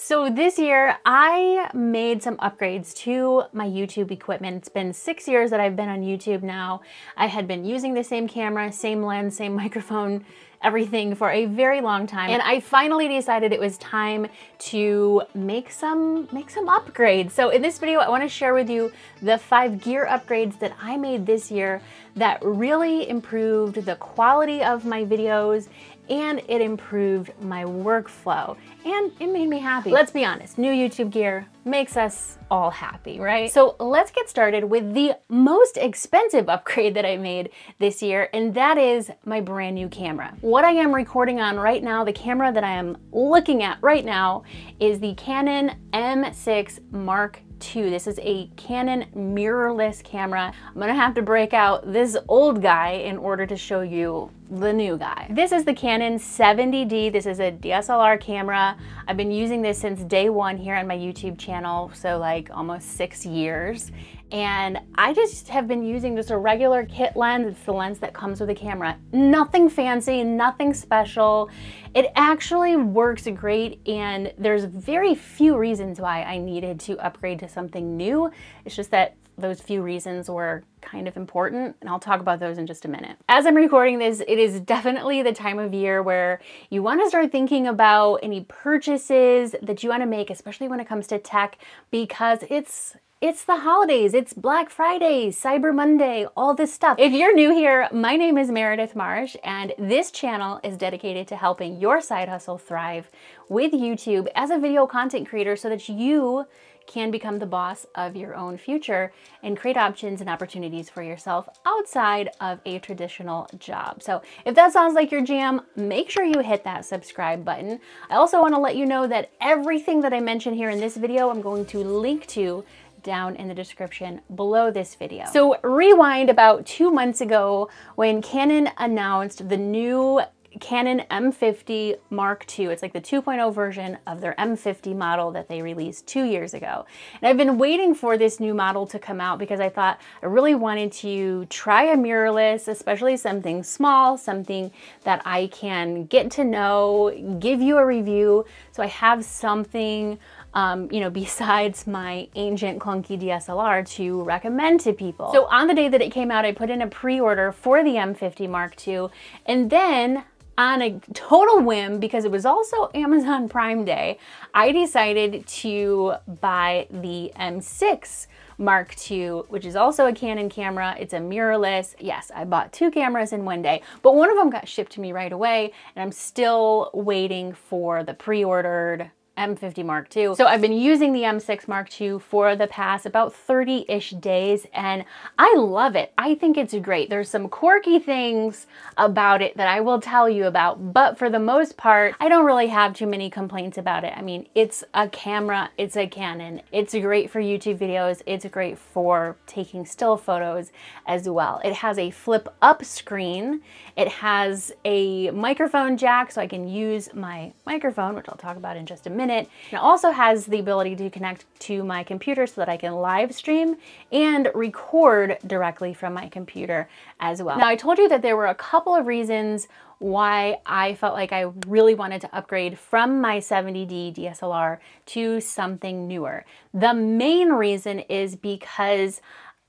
So this year I made some upgrades to my YouTube equipment. It's been six years that I've been on YouTube now. I had been using the same camera, same lens, same microphone, everything for a very long time. And I finally decided it was time to make some, make some upgrades. So in this video, I wanna share with you the five gear upgrades that I made this year that really improved the quality of my videos and it improved my workflow and it made me happy. Let's be honest, new YouTube gear makes us all happy, right? So let's get started with the most expensive upgrade that I made this year, and that is my brand new camera. What I am recording on right now, the camera that I am looking at right now, is the Canon M6 Mark II. This is a Canon mirrorless camera. I'm gonna have to break out this old guy in order to show you the new guy. This is the Canon 70D. This is a DSLR camera. I've been using this since day one here on my YouTube channel, so like almost six years. And I just have been using just a regular kit lens. It's the lens that comes with the camera. Nothing fancy, nothing special. It actually works great and there's very few reasons why I needed to upgrade to something new. It's just that those few reasons were kind of important, and I'll talk about those in just a minute. As I'm recording this, it is definitely the time of year where you want to start thinking about any purchases that you want to make, especially when it comes to tech, because it's it's the holidays, it's Black Friday, Cyber Monday, all this stuff. If you're new here, my name is Meredith Marsh, and this channel is dedicated to helping your side hustle thrive with YouTube as a video content creator so that you can become the boss of your own future and create options and opportunities for yourself outside of a traditional job. So if that sounds like your jam, make sure you hit that subscribe button. I also want to let you know that everything that I mention here in this video, I'm going to link to down in the description below this video. So rewind about two months ago when Canon announced the new Canon M50 Mark II. It's like the 2.0 version of their M50 model that they released two years ago. And I've been waiting for this new model to come out because I thought I really wanted to try a mirrorless, especially something small, something that I can get to know, give you a review. So I have something um, you know, besides my ancient clunky DSLR to recommend to people. So on the day that it came out, I put in a pre-order for the M50 Mark II, and then on a total whim, because it was also Amazon Prime Day, I decided to buy the M6 Mark II, which is also a Canon camera. It's a mirrorless. Yes, I bought two cameras in one day, but one of them got shipped to me right away, and I'm still waiting for the pre-ordered M50 Mark II. So I've been using the M6 Mark II for the past about 30-ish days and I love it. I think it's great. There's some quirky things about it that I will tell you about, but for the most part, I don't really have too many complaints about it. I mean, it's a camera, it's a Canon. It's great for YouTube videos. It's great for taking still photos as well. It has a flip up screen. It has a microphone jack so I can use my microphone, which I'll talk about in just a minute minute. It also has the ability to connect to my computer so that I can live stream and record directly from my computer as well. Now I told you that there were a couple of reasons why I felt like I really wanted to upgrade from my 70D DSLR to something newer. The main reason is because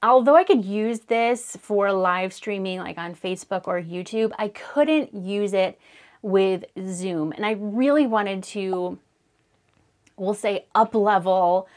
although I could use this for live streaming like on Facebook or YouTube, I couldn't use it with Zoom. And I really wanted to we'll say up level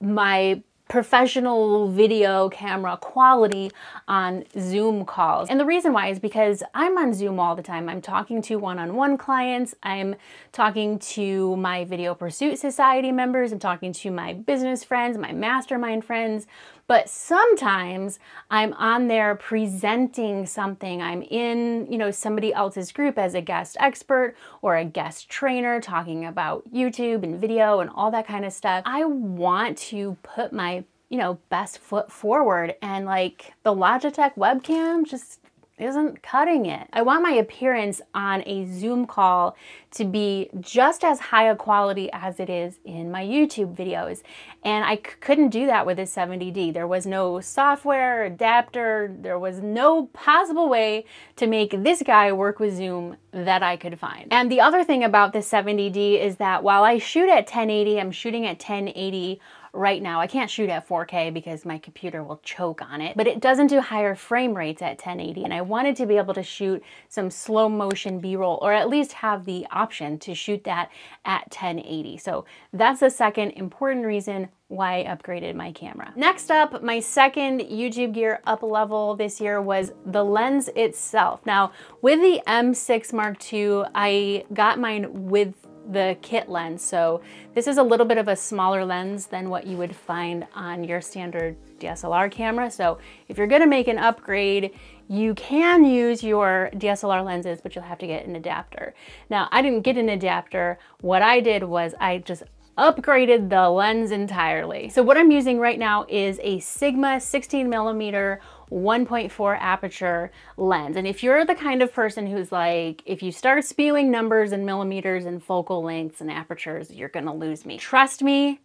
my professional video camera quality on Zoom calls. And the reason why is because I'm on Zoom all the time. I'm talking to one-on-one -on -one clients. I'm talking to my Video Pursuit Society members. I'm talking to my business friends, my mastermind friends. But sometimes I'm on there presenting something. I'm in, you know, somebody else's group as a guest expert or a guest trainer talking about YouTube and video and all that kind of stuff. I want to put my you know, best foot forward and like the Logitech webcam just isn't cutting it. I want my appearance on a Zoom call to be just as high a quality as it is in my YouTube videos. And I couldn't do that with a 70D. There was no software, adapter, there was no possible way to make this guy work with Zoom that I could find. And the other thing about the 70D is that while I shoot at 1080, I'm shooting at 1080 right now. I can't shoot at 4K because my computer will choke on it, but it doesn't do higher frame rates at 1080. And I wanted to be able to shoot some slow motion B-roll or at least have the option to shoot that at 1080. So that's the second important reason why I upgraded my camera. Next up, my second YouTube gear up level this year was the lens itself. Now, with the M6 Mark II, I got mine with the kit lens. So this is a little bit of a smaller lens than what you would find on your standard DSLR camera. So if you're gonna make an upgrade, you can use your DSLR lenses, but you'll have to get an adapter. Now, I didn't get an adapter. What I did was I just upgraded the lens entirely. So what I'm using right now is a Sigma 16 millimeter 1.4 aperture lens. And if you're the kind of person who's like, if you start spewing numbers and millimeters and focal lengths and apertures, you're gonna lose me. Trust me,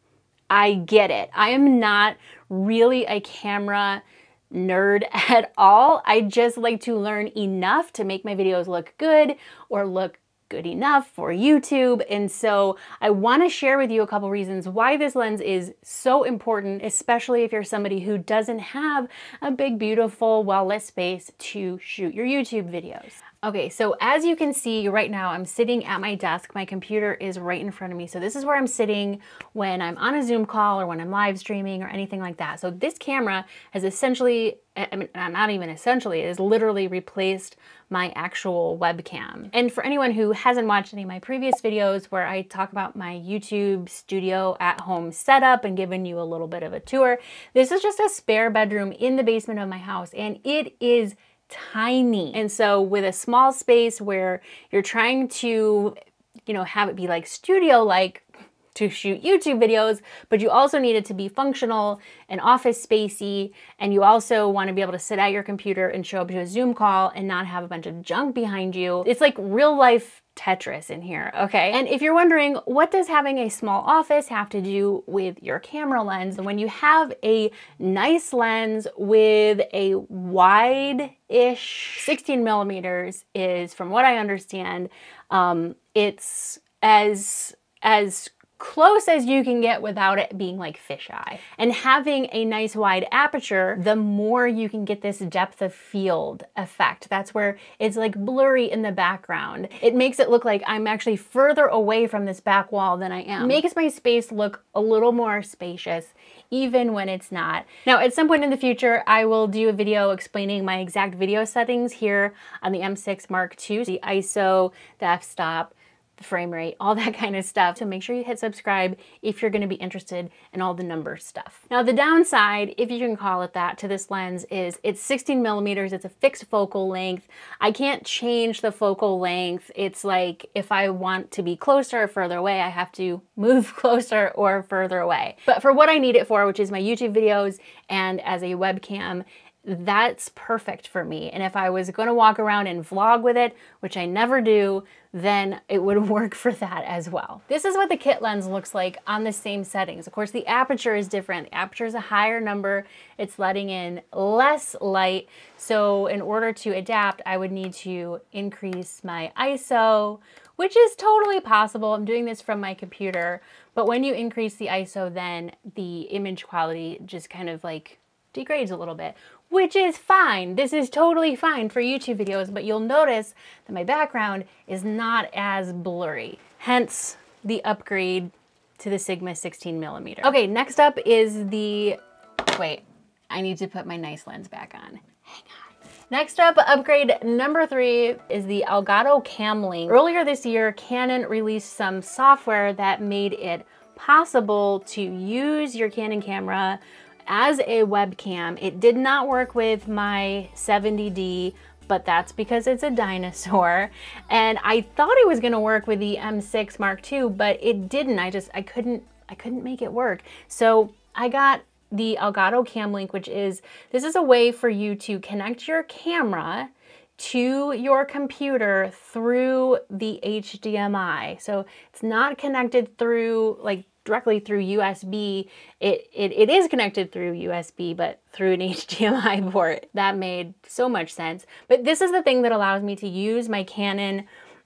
I get it. I am not really a camera nerd at all. I just like to learn enough to make my videos look good or look good enough for YouTube. And so I want to share with you a couple reasons why this lens is so important, especially if you're somebody who doesn't have a big, beautiful, well-lit space to shoot your YouTube videos. Okay, so as you can see right now, I'm sitting at my desk. My computer is right in front of me. So this is where I'm sitting when I'm on a Zoom call or when I'm live streaming or anything like that. So this camera has essentially, I mean, not even essentially, it has literally replaced my actual webcam. And for anyone who hasn't watched any of my previous videos where I talk about my YouTube studio at home setup and giving you a little bit of a tour, this is just a spare bedroom in the basement of my house and it is tiny. And so with a small space where you're trying to, you know, have it be like studio-like to shoot YouTube videos, but you also need it to be functional and office spacey, and you also want to be able to sit at your computer and show up to a Zoom call and not have a bunch of junk behind you. It's like real life Tetris in here, okay? And if you're wondering, what does having a small office have to do with your camera lens? When you have a nice lens with a wide-ish 16 millimeters is, from what I understand, um, it's as as close as you can get without it being like fisheye. And having a nice wide aperture, the more you can get this depth of field effect. That's where it's like blurry in the background. It makes it look like I'm actually further away from this back wall than I am. Makes my space look a little more spacious even when it's not. Now, at some point in the future, I will do a video explaining my exact video settings here on the M6 Mark II, the ISO, the f-stop, the frame rate, all that kind of stuff. So make sure you hit subscribe if you're gonna be interested in all the number stuff. Now the downside, if you can call it that, to this lens is it's 16 millimeters, it's a fixed focal length. I can't change the focal length. It's like if I want to be closer or further away, I have to move closer or further away. But for what I need it for, which is my YouTube videos and as a webcam, that's perfect for me. And if I was going to walk around and vlog with it, which I never do, then it would work for that as well. This is what the kit lens looks like on the same settings. Of course, the aperture is different. The aperture is a higher number. It's letting in less light. So in order to adapt, I would need to increase my ISO, which is totally possible. I'm doing this from my computer. But when you increase the ISO, then the image quality just kind of like degrades a little bit, which is fine. This is totally fine for YouTube videos, but you'll notice that my background is not as blurry. Hence the upgrade to the Sigma 16 millimeter. Okay, next up is the, wait, I need to put my nice lens back on. Hang on. Next up, upgrade number three is the Elgato Cam Link. Earlier this year, Canon released some software that made it possible to use your Canon camera as a webcam. It did not work with my 70D, but that's because it's a dinosaur. And I thought it was gonna work with the M6 Mark II, but it didn't. I just, I couldn't, I couldn't make it work. So I got the Elgato Cam Link, which is, this is a way for you to connect your camera to your computer through the HDMI. So it's not connected through like directly through USB. It, it, it is connected through USB, but through an HDMI port. That made so much sense. But this is the thing that allows me to use my Canon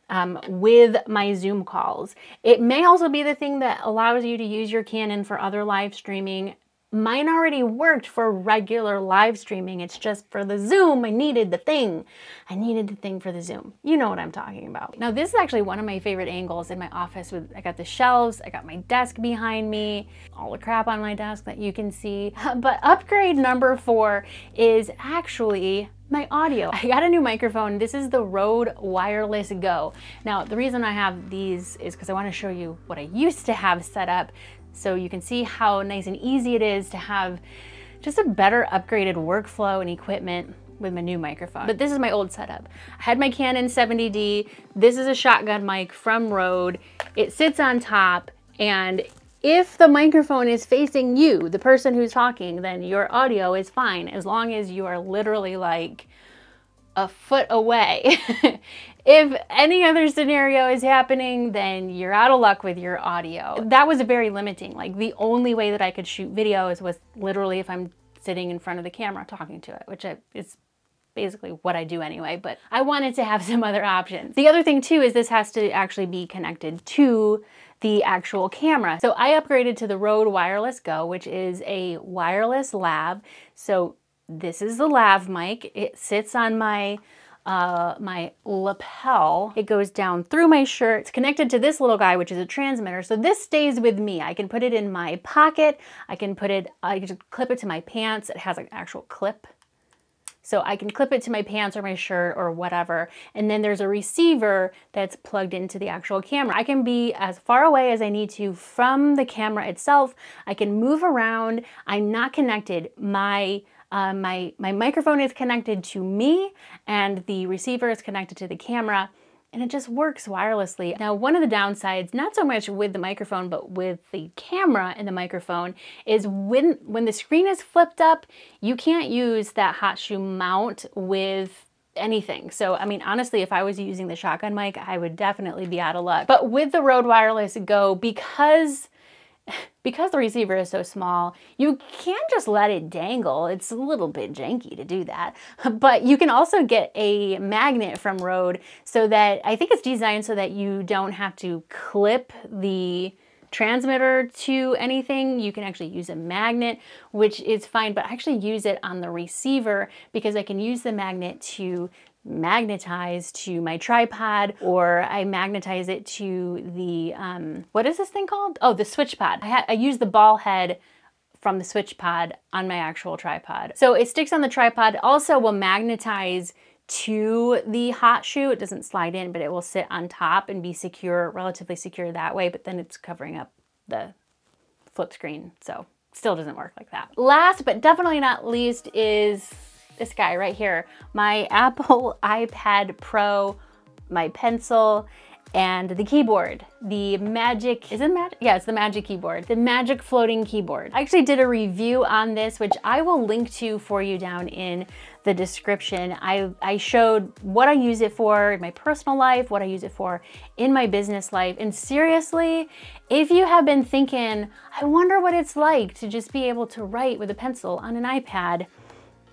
um, with my Zoom calls. It may also be the thing that allows you to use your Canon for other live streaming Mine already worked for regular live streaming. It's just for the Zoom, I needed the thing. I needed the thing for the Zoom. You know what I'm talking about. Now this is actually one of my favorite angles in my office with, I got the shelves, I got my desk behind me, all the crap on my desk that you can see. But upgrade number four is actually my audio. I got a new microphone. This is the Rode Wireless Go. Now, the reason I have these is because I want to show you what I used to have set up so you can see how nice and easy it is to have just a better upgraded workflow and equipment with my new microphone. But this is my old setup. I had my Canon 70D. This is a shotgun mic from Rode. It sits on top and if the microphone is facing you, the person who's talking, then your audio is fine as long as you are literally like a foot away. if any other scenario is happening, then you're out of luck with your audio. That was a very limiting. Like the only way that I could shoot videos was literally if I'm sitting in front of the camera talking to it, which is basically what I do anyway, but I wanted to have some other options. The other thing too is this has to actually be connected to the actual camera. So I upgraded to the Rode Wireless Go, which is a wireless lav. So this is the lav mic. It sits on my uh, my lapel. It goes down through my shirt. It's connected to this little guy, which is a transmitter. So this stays with me. I can put it in my pocket. I can put it, I can clip it to my pants. It has an actual clip. So I can clip it to my pants or my shirt or whatever. And then there's a receiver that's plugged into the actual camera. I can be as far away as I need to from the camera itself. I can move around. I'm not connected. My uh, my, my microphone is connected to me and the receiver is connected to the camera and it just works wirelessly. Now, one of the downsides, not so much with the microphone, but with the camera and the microphone, is when, when the screen is flipped up, you can't use that hot shoe mount with anything. So, I mean, honestly, if I was using the shotgun mic, I would definitely be out of luck. But with the Rode Wireless Go, because because the receiver is so small, you can't just let it dangle. It's a little bit janky to do that. But you can also get a magnet from Rode so that I think it's designed so that you don't have to clip the transmitter to anything. You can actually use a magnet, which is fine, but I actually use it on the receiver because I can use the magnet to magnetize to my tripod or I magnetize it to the, um, what is this thing called? Oh, the SwitchPod. I, I use the ball head from the SwitchPod on my actual tripod. So it sticks on the tripod, also will magnetize to the hot shoe. It doesn't slide in, but it will sit on top and be secure, relatively secure that way, but then it's covering up the flip screen. So still doesn't work like that. Last but definitely not least is this guy right here, my Apple iPad Pro, my pencil, and the keyboard, the Magic, is it Magic? Yeah, it's the Magic keyboard, the Magic floating keyboard. I actually did a review on this, which I will link to for you down in the description. I, I showed what I use it for in my personal life, what I use it for in my business life. And seriously, if you have been thinking, I wonder what it's like to just be able to write with a pencil on an iPad,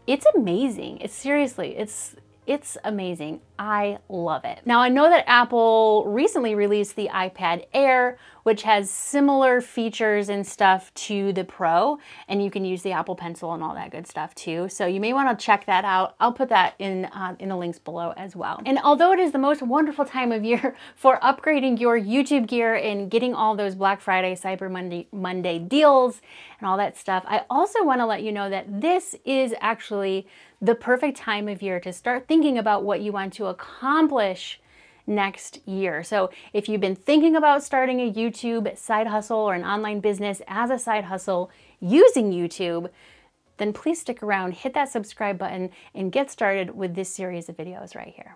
it's amazing. It's seriously, it's it's amazing. I love it. Now I know that Apple recently released the iPad Air, which has similar features and stuff to the Pro, and you can use the Apple Pencil and all that good stuff too. So you may want to check that out. I'll put that in, uh, in the links below as well. And although it is the most wonderful time of year for upgrading your YouTube gear and getting all those Black Friday, Cyber Monday, Monday deals and all that stuff, I also want to let you know that this is actually the perfect time of year to start thinking about what you want to accomplish next year. So if you've been thinking about starting a YouTube side hustle or an online business as a side hustle using YouTube, then please stick around, hit that subscribe button, and get started with this series of videos right here.